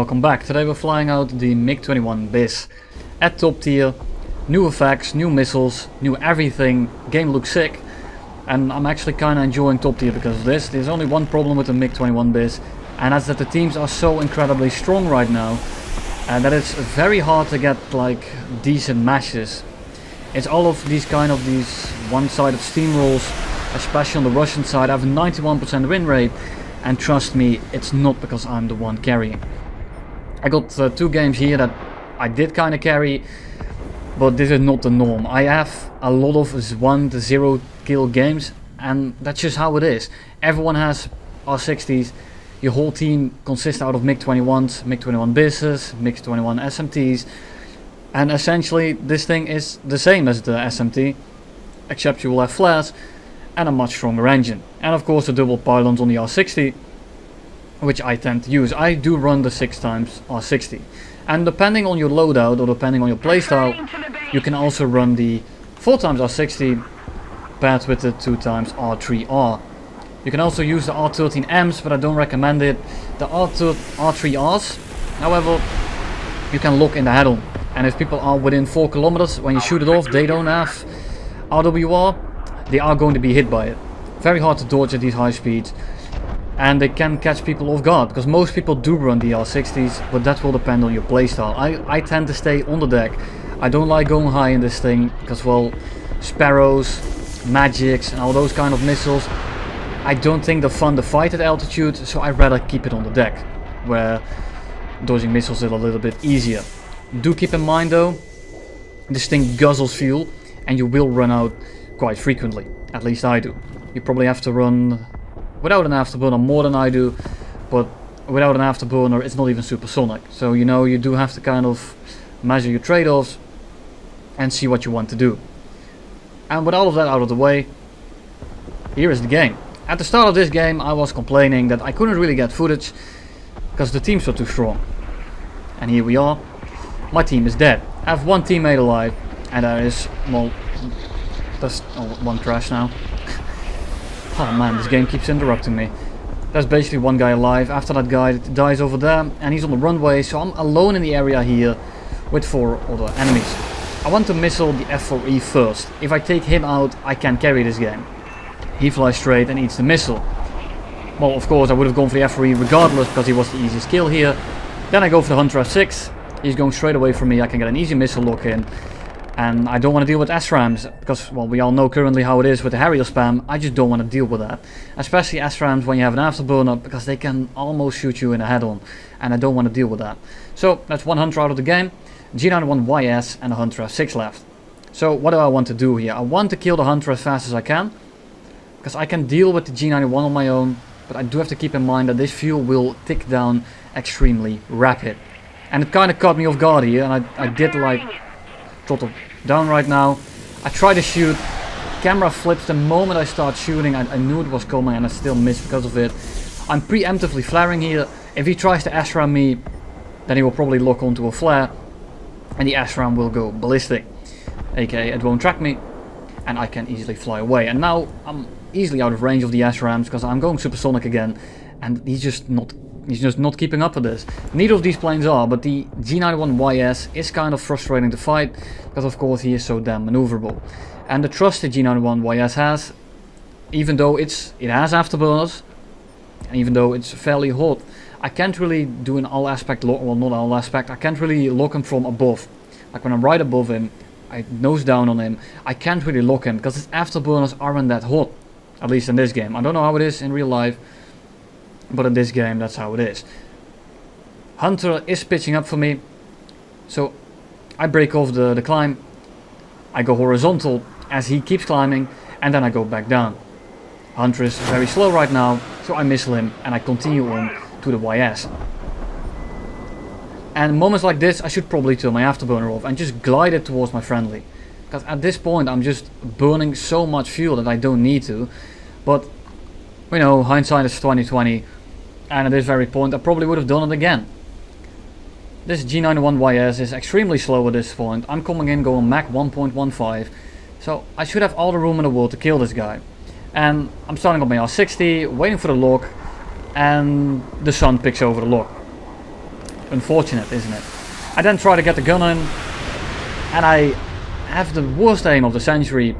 Welcome back. Today we're flying out the MiG-21 BIS at top tier. New effects, new missiles, new everything. Game looks sick. And I'm actually kinda enjoying top tier because of this. There's only one problem with the MiG-21 BIS and that's that the teams are so incredibly strong right now and that it's very hard to get like decent matches. It's all of these kind of these one-sided steamrolls, especially on the Russian side. I have a 91% win rate and trust me, it's not because I'm the one carrying. I got uh, two games here that I did kind of carry, but this is not the norm. I have a lot of 1 to 0 kill games, and that's just how it is. Everyone has R60s, your whole team consists out of MiG-21s, MiG-21 BISs, MiG-21 SMTs, and essentially this thing is the same as the SMT, except you will have flares and a much stronger engine. And of course the double pylons on the R60, which I tend to use. I do run the 6 times uh, R60. And depending on your loadout or depending on your playstyle, you can also run the 4 times R60 paired with the 2 times R3R. You can also use the R13Ms, but I don't recommend it. The R2, R3Rs, however, you can lock in the head-on. And if people are within 4 kilometers, when you shoot it off, they don't have RWR, they are going to be hit by it. Very hard to dodge at these high speeds and they can catch people off guard because most people do run the R60s but that will depend on your playstyle. I, I tend to stay on the deck. I don't like going high in this thing because well sparrows, magics and all those kind of missiles I don't think they're fun to fight at altitude so I'd rather keep it on the deck where dodging missiles is a little bit easier. Do keep in mind though this thing guzzles fuel and you will run out quite frequently. At least I do. You probably have to run without an afterburner more than I do, but without an afterburner it's not even supersonic. So you know you do have to kind of measure your trade-offs and see what you want to do. And with all of that out of the way, here is the game. At the start of this game I was complaining that I couldn't really get footage because the teams were too strong. And here we are. My team is dead. I have one teammate alive and there is, well, there's oh, one crash now. Oh man, this game keeps interrupting me. There's basically one guy alive. After that guy dies over there, and he's on the runway, so I'm alone in the area here with four other enemies. I want to missile the F4E first. If I take him out, I can carry this game. He flies straight and eats the missile. Well, of course, I would have gone for the F4E regardless, because he was the easiest kill here. Then I go for the Hunter F6. He's going straight away from me. I can get an easy missile lock in. And I don't want to deal with SRAMs, because, well, we all know currently how it is with the Harrier spam. I just don't want to deal with that. Especially SRAMs when you have an afterburner, because they can almost shoot you in the head on. And I don't want to deal with that. So, that's one Hunter out of the game. G91YS and a Hunter F6 left. So, what do I want to do here? I want to kill the Hunter as fast as I can. Because I can deal with the G91 on my own. But I do have to keep in mind that this fuel will tick down extremely rapid. And it kind of caught me off guard here. And I, I did like throttle down right now. I try to shoot. Camera flips the moment I start shooting. I, I knew it was coming and I still missed because of it. I'm preemptively flaring here. If he tries to SRAM me, then he will probably lock onto a flare. And the SRAM will go ballistic. AKA it won't track me. And I can easily fly away. And now I'm easily out of range of the SRAMs because I'm going supersonic again. And he's just not He's just not keeping up with this. Neither of these planes are, but the G91YS is kind of frustrating to fight, because of course he is so damn maneuverable. And the trust the G91YS has, even though it's it has afterburners, and even though it's fairly hot, I can't really do an all aspect lock, well not all aspect, I can't really lock him from above. Like when I'm right above him, I nose down on him, I can't really lock him, because his afterburners aren't that hot. At least in this game. I don't know how it is in real life, but in this game, that's how it is. Hunter is pitching up for me. So I break off the, the climb. I go horizontal as he keeps climbing. And then I go back down. Hunter is very slow right now. So I missile him and I continue on to the YS. And moments like this, I should probably turn my afterburner off and just glide it towards my friendly. Because at this point, I'm just burning so much fuel that I don't need to. But, you know, hindsight is 2020. And at this very point I probably would have done it again. This G91YS is extremely slow at this point. I'm coming in going Mach 1.15. So I should have all the room in the world to kill this guy. And I'm starting on my R60, waiting for the lock. And the sun picks over the lock. unfortunate, isn't it? I then try to get the gun in, and I have the worst aim of the century.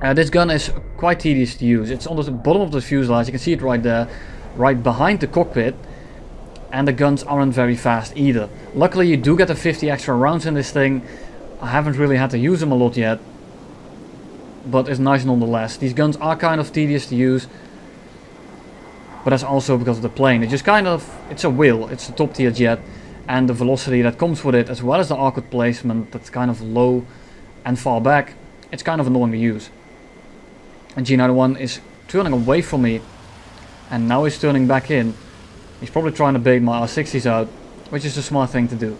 Uh, this gun is quite tedious to use. It's on the bottom of the fuselage, you can see it right there, right behind the cockpit. And the guns aren't very fast either. Luckily you do get the 50 extra rounds in this thing. I haven't really had to use them a lot yet. But it's nice nonetheless. These guns are kind of tedious to use. But that's also because of the plane. It just kind of, it's a wheel. It's a top tier jet. And the velocity that comes with it as well as the awkward placement that's kind of low and far back. It's kind of annoying to use. And G91 is turning away from me. And now he's turning back in. He's probably trying to bait my R60s out. Which is a smart thing to do.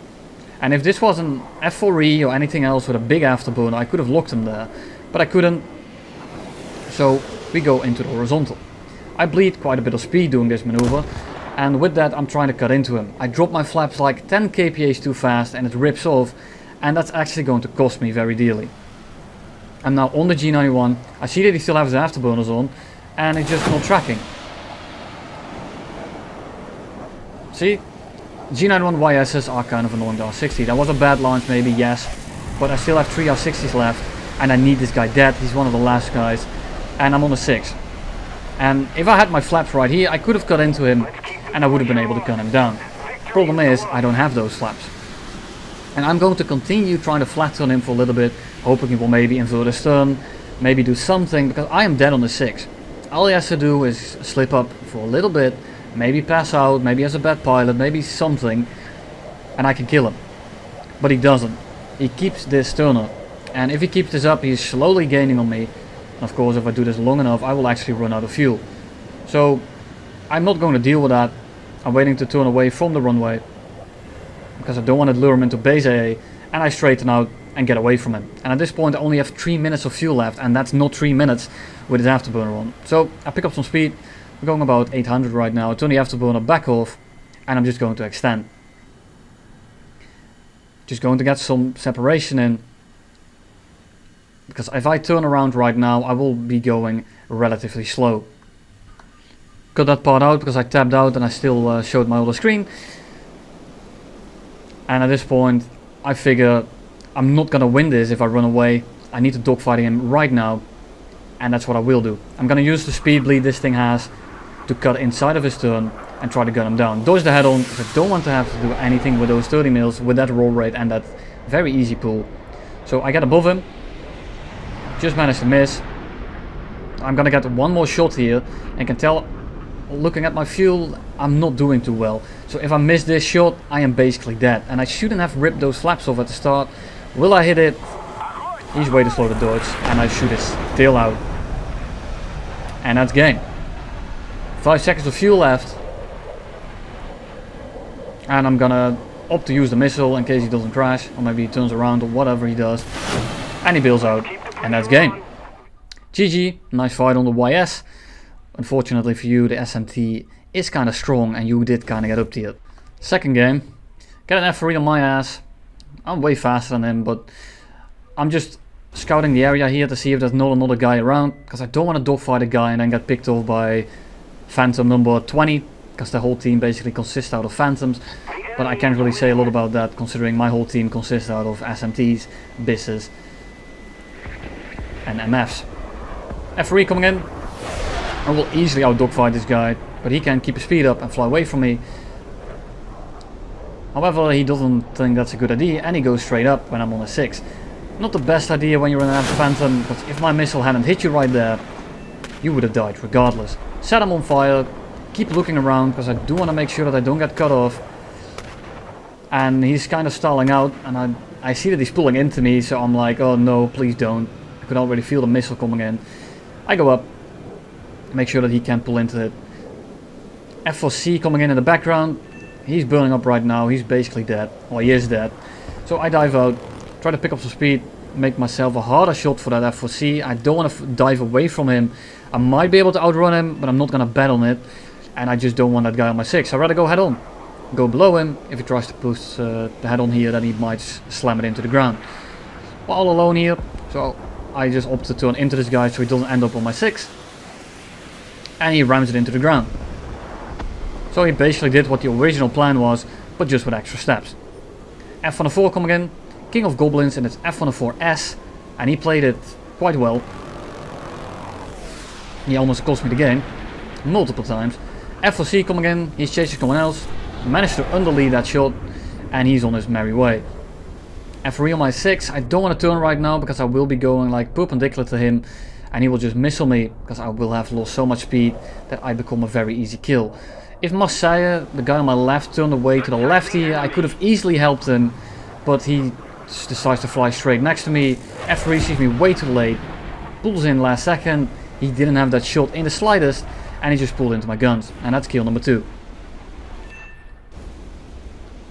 And if this was an F4E or anything else with a big afterburner, I could have locked him there. But I couldn't. So we go into the horizontal. I bleed quite a bit of speed doing this maneuver. And with that I'm trying to cut into him. I drop my flaps like 10 kph too fast and it rips off. And that's actually going to cost me very dearly. I'm now on the G91. I see that he still has his afterburners on. And it's just not tracking. See? G91 YSs are kind of annoying the R60. That was a bad launch maybe, yes. But I still have 3 R60s left. And I need this guy dead. He's one of the last guys. And I'm on a 6. And if I had my flaps right here, I could have cut into him. And I would have been able to cut him down. Problem is, I don't have those flaps. And I'm going to continue trying to flat him for a little bit. Hoping he will maybe invert his turn. Maybe do something. Because I am dead on the 6. All he has to do is slip up for a little bit Maybe pass out, maybe as a bad pilot, maybe something. And I can kill him. But he doesn't. He keeps this turner. And if he keeps this up, he's slowly gaining on me. Of course, if I do this long enough, I will actually run out of fuel. So, I'm not going to deal with that. I'm waiting to turn away from the runway. Because I don't want to lure him into base AA. And I straighten out and get away from him. And at this point I only have 3 minutes of fuel left. And that's not 3 minutes with his afterburner on. So, I pick up some speed. We're going about 800 right now. It's only afterburner back off and I'm just going to extend. Just going to get some separation in. Because if I turn around right now, I will be going relatively slow. Cut that part out because I tapped out and I still uh, showed my other screen. And at this point, I figure I'm not gonna win this if I run away. I need to dogfight him right now. And that's what I will do. I'm gonna use the speed bleed this thing has to cut inside of his turn and try to gun him down. Dodge the head on because I don't want to have to do anything with those 30 mils with that roll rate and that very easy pull. So I get above him. Just managed to miss. I'm gonna get one more shot here and can tell looking at my fuel I'm not doing too well. So if I miss this shot I am basically dead and I shouldn't have ripped those flaps off at the start. Will I hit it? He's way too slow to dodge and I shoot his tail out. And that's game. 5 seconds of fuel left. And I'm gonna opt to use the missile in case he doesn't crash. Or maybe he turns around or whatever he does. And he bails out. And that's game. GG. Nice fight on the YS. Unfortunately for you, the SMT is kind of strong and you did kind of get up to it. Second game. Get an F3 on my ass. I'm way faster than him, but I'm just scouting the area here to see if there's not another guy around. Because I don't want to dogfight a guy and then get picked off by Phantom number 20 because the whole team basically consists out of Phantoms but I can't really say a lot about that considering my whole team consists out of SMTs, BISs and MFs. F3 coming in. I will easily out dogfight this guy but he can keep his speed up and fly away from me. However, he doesn't think that's a good idea and he goes straight up when I'm on a 6. Not the best idea when you're in an Phantom, but if my missile hadn't hit you right there, you would have died regardless set him on fire, keep looking around because I do want to make sure that I don't get cut off. And he's kind of stalling out and I, I see that he's pulling into me so I'm like, oh no, please don't. I could already feel the missile coming in. I go up, make sure that he can't pull into it. F4C coming in in the background. He's burning up right now, he's basically dead. Well, he is dead. So I dive out, try to pick up some speed, make myself a harder shot for that F4C. I don't want to dive away from him I might be able to outrun him, but I'm not to bet on it. And I just don't want that guy on my 6. I'd rather go head on. Go below him. If he tries to push uh, the head on here, then he might slam it into the ground. We're all alone here, so I just opted to turn into this guy so he doesn't end up on my 6. And he rams it into the ground. So he basically did what the original plan was, but just with extra steps. F-104 coming in, King of Goblins and it's F-104S, and he played it quite well. He almost cost me the game, multiple times. F4C coming in, he's chasing someone else, managed to underlead that shot, and he's on his merry way. F3 on my 6, I don't want to turn right now because I will be going like perpendicular to him and he will just missile me because I will have lost so much speed that I become a very easy kill. If Marseille, the guy on my left, turned away to the left here, I could have easily helped him, but he decides to fly straight next to me. F3 sees me way too late, pulls in last second, he didn't have that shot in the slightest, and he just pulled into my guns, and that's kill number 2.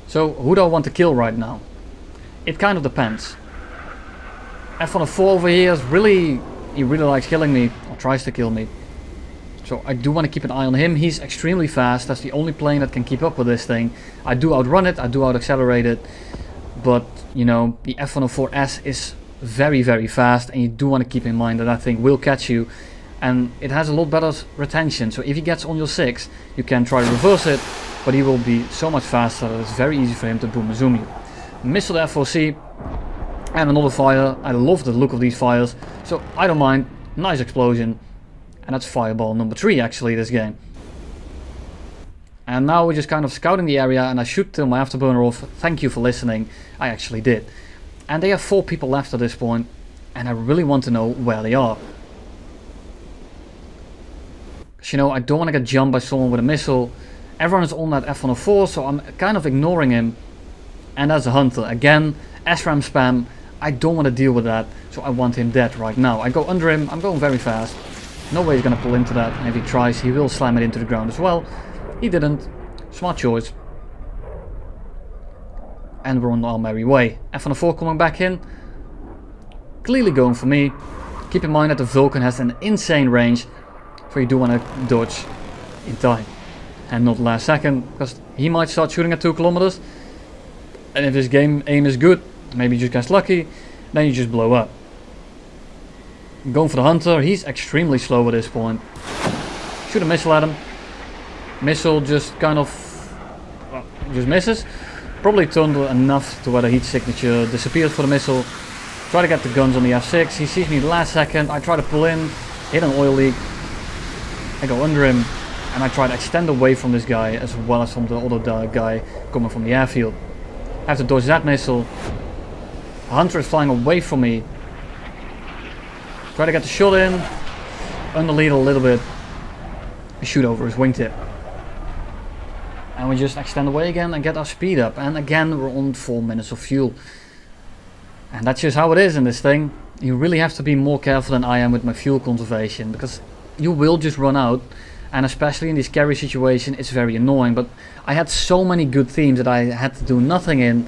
So, who do I want to kill right now? It kind of depends. F104 over here is really, he really likes killing me, or tries to kill me. So I do want to keep an eye on him. He's extremely fast. That's the only plane that can keep up with this thing. I do outrun it. I do out accelerate it. But, you know, the F104S is very, very fast. And you do want to keep in mind that that thing will catch you. And it has a lot better retention. So if he gets on your 6, you can try to reverse it. But he will be so much faster that it's very easy for him to boom and zoom you. Missile F4C. And another fire. I love the look of these fires. So I don't mind. Nice explosion. And that's fireball number 3 actually this game. And now we're just kind of scouting the area and I should turn my afterburner off. Thank you for listening. I actually did. And they have 4 people left at this point and I really want to know where they are. Because you know, I don't want to get jumped by someone with a missile. Everyone is on that F-104 so I'm kind of ignoring him. And as a hunter, again, SRAM spam. I don't want to deal with that, so I want him dead right now. I go under him, I'm going very fast. No way he's gonna pull into that, and if he tries, he will slam it into the ground as well. He didn't. Smart choice. And we're on our merry way. F-104 coming back in. Clearly going for me. Keep in mind that the Vulcan has an insane range, so you do want to dodge in time. And not last second, because he might start shooting at 2 kilometers. And if his game aim is good, maybe just gets lucky, then you just blow up. Going for the hunter, he's extremely slow at this point. Shoot a missile at him. Missile just kind of well, just misses. Probably turned enough to where the heat signature disappears for the missile. Try to get the guns on the F6. He sees me last second. I try to pull in, hit an oil leak. I go under him and I try to extend away from this guy as well as from the other guy coming from the airfield. I have to dodge that missile. Hunter is flying away from me. Try to get the shot in. Underlead a little bit. Shoot over his wingtip. And we just extend away again and get our speed up. And again, we're on 4 minutes of fuel. And that's just how it is in this thing. You really have to be more careful than I am with my fuel conservation. Because you will just run out. And especially in this carry situation, it's very annoying. But I had so many good themes that I had to do nothing in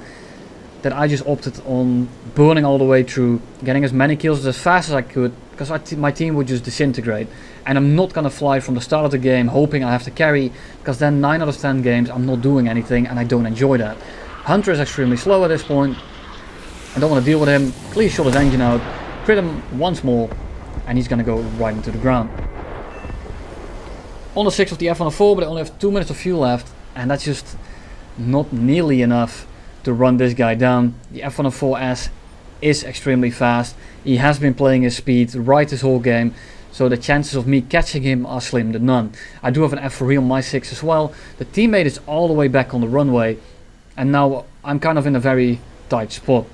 that I just opted on burning all the way through, getting as many kills as fast as I could, because my team would just disintegrate. And I'm not gonna fly from the start of the game hoping I have to carry, because then 9 out of 10 games I'm not doing anything and I don't enjoy that. Hunter is extremely slow at this point. I don't want to deal with him. Clear shot his engine out, crit him once more, and he's gonna go right into the ground. On the 6 of the F-104, but I only have 2 minutes of fuel left, and that's just not nearly enough to run this guy down. The F-104S is extremely fast. He has been playing his speed right this whole game. So the chances of me catching him are slim to none. I do have an F4E on my 6 as well. The teammate is all the way back on the runway. And now I'm kind of in a very tight spot.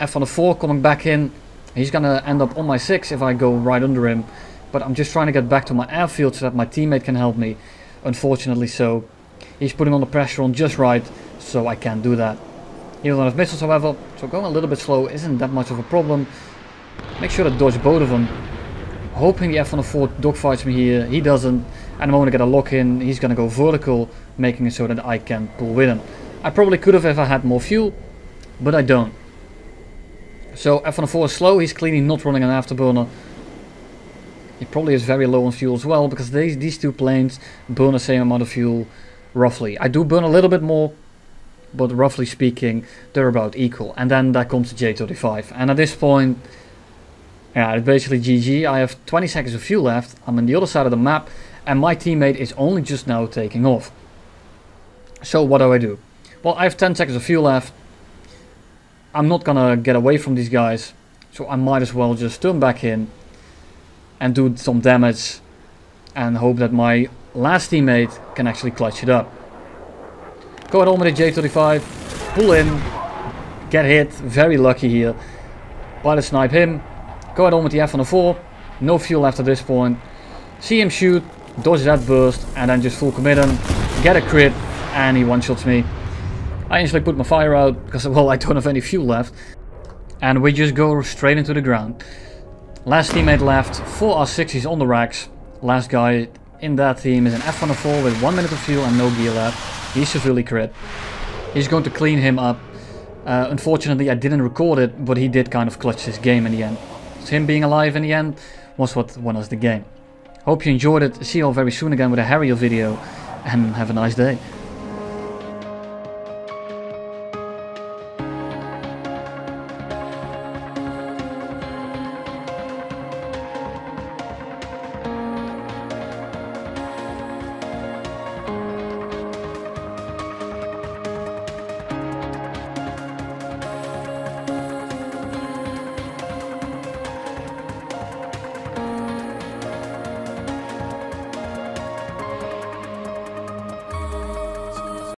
F104 coming back in. He's gonna end up on my 6 if I go right under him. But I'm just trying to get back to my airfield so that my teammate can help me. Unfortunately so. He's putting on the pressure on just right so I can't do that. He doesn't have missiles however, so going a little bit slow isn't that much of a problem. Make sure to dodge both of them. Hoping the F-104 dogfights me here, he doesn't. And the going to get a lock in, he's gonna go vertical, making it so that I can pull with him. I probably could have if I had more fuel, but I don't. So F-104 is slow, he's clearly not running an afterburner. He probably is very low on fuel as well, because these, these two planes burn the same amount of fuel, roughly. I do burn a little bit more, but roughly speaking, they're about equal. And then that comes to J35. And at this point, yeah, it's basically GG. I have 20 seconds of fuel left. I'm on the other side of the map, and my teammate is only just now taking off. So what do I do? Well, I have 10 seconds of fuel left. I'm not gonna get away from these guys. So I might as well just turn back in and do some damage and hope that my last teammate can actually clutch it up. Go ahead on with the J35, pull in, get hit, very lucky here. To snipe him, go ahead on with the F104, no fuel left at this point. See him shoot, dodge that burst and then just full commit him, get a crit and he one-shots me. I instantly put my fire out because well I don't have any fuel left. And we just go straight into the ground. Last teammate left, 4 R60s on the racks. Last guy in that team is an F104 with 1 minute of fuel and no gear left. He's severely crit. He's going to clean him up. Uh, unfortunately I didn't record it, but he did kind of clutch his game in the end. So him being alive in the end was what won us the game. Hope you enjoyed it. See you all very soon again with a Harrier video and have a nice day.